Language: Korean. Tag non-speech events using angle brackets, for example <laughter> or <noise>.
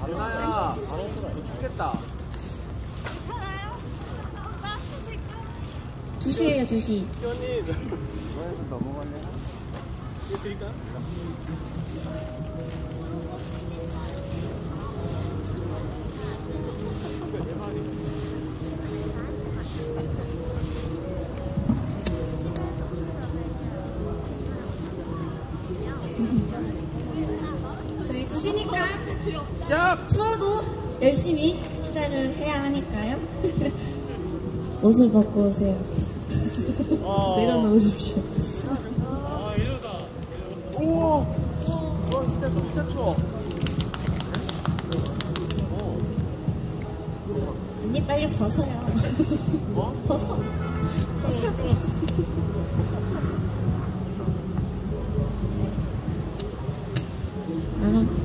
바로야 죽겠다 괜찮아요? 오빠 아프실까? 2시에요 2시 현이 이거에서 넘어갔네 이거 드릴까? Thank. 없으니까 야! 추워도 열심히 식사를 해야 하니까요. <laughs> 옷을 벗고 오세요. <laughs> 어. 내려놓으십시오. 아, 이러다. 우와! 와, 어, 진짜 너무 추워. 언니 빨리 벗어요. 어? <laughs> 벗어. 벗어. 아.